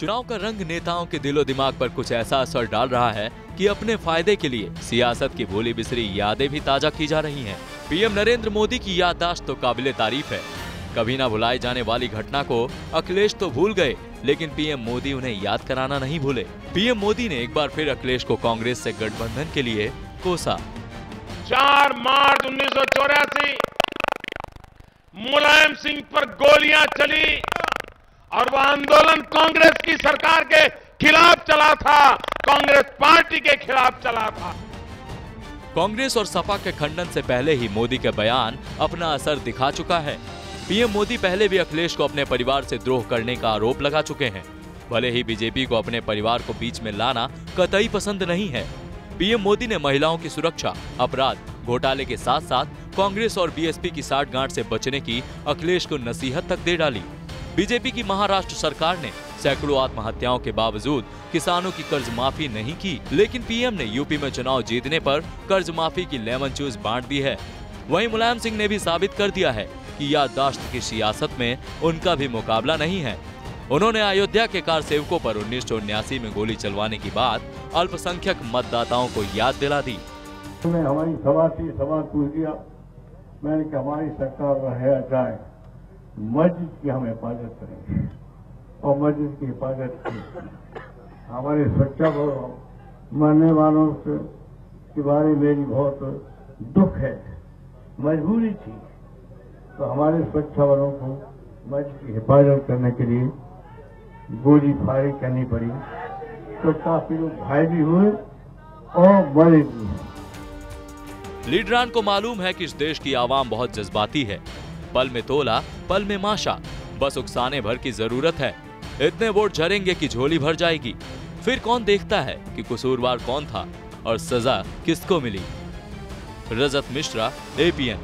चुनाव का रंग नेताओं के दिलो दिमाग पर कुछ ऐसा असर डाल रहा है कि अपने फ़ायदे के लिए सियासत की भोली बिसरी यादें भी ताज़ा की जा रही हैं। पीएम नरेंद्र मोदी की याददाश्त तो काबिले तारीफ़ है। कभी ना भुलाई जाने वाली घटना को अखिलेश तो भूल गए, लेकिन पीएम मोदी उन्हें याद कराना नहीं भूले। पीएम मोदी ने एक बार फिर अखिलेश को कांग्रेस से गठबंधन के लिए कोसा। चार मार्च उन्नीस सौ चौरासी, मुलायम सिंह पर गोलियाँ चली। और वह आंदोलन कांग्रेस की सरकार के खिलाफ चला था, कांग्रेस पार्टी के खिलाफ चला था। कांग्रेस और सपा के खंडन से पहले ही मोदी का बयान अपना असर दिखा चुका है। पीएम मोदी पहले भी अखिलेश को अपने परिवार से द्रोह करने का आरोप लगा चुके हैं। भले ही बीजेपी को अपने परिवार को बीच में लाना कतई पसंद नहीं है। पीएम मोदी ने महिलाओं की सुरक्षा, अपराध, घोटाले के साथ साथ कांग्रेस और बीएसपी की साठ गांठ से बचने की अखिलेश को नसीहत तक दे डाली। बीजेपी की महाराष्ट्र सरकार ने सैकड़ों आत्महत्याओं के बावजूद किसानों की कर्ज माफ़ी नहीं की, लेकिन पीएम ने यूपी में चुनाव जीतने पर कर्ज माफ़ी की लेमन चूज़ बांट दी है। वहीं मुलायम सिंह ने भी साबित कर दिया है कि याददाश्त की सियासत में उनका भी मुकाबला नहीं है। उन्होंने अयोध्या के कार सेवकों पर उन्नीस में गोली चलवाने की बात अल्पसंख्यक मतदाताओं को याद दिला दी। हमारी सभा थी सवाल पूछ दिया मैंने हमारी सरकार रहे जाए। मस्जिद की हम हिफाजत करेंगे। और मस्जिद की हिफाजत हमारे सुरक्षा मरने वालों से के बारे में मेरी बहुत दुख है। मजबूरी थी। तो हमारे सुरक्षा बलों को मस्जिद की हिफाजत करने के लिए गोली फायरिंग करनी पड़ी। तो काफ़ी लोग घायल भी हुए और मरे भी लीडरान को मालूम है कि इस देश की आवाम बहुत जज्बाती है। पल में तोला, पल में माशा। बस उकसाने भर की ज़रूरत है। इतने वोट झरेंगे कि झोली भर जाएगी। फिर कौन देखता है कि कसूरवार कौन था और सजा किसको मिली? रजत मिश्रा एपीएन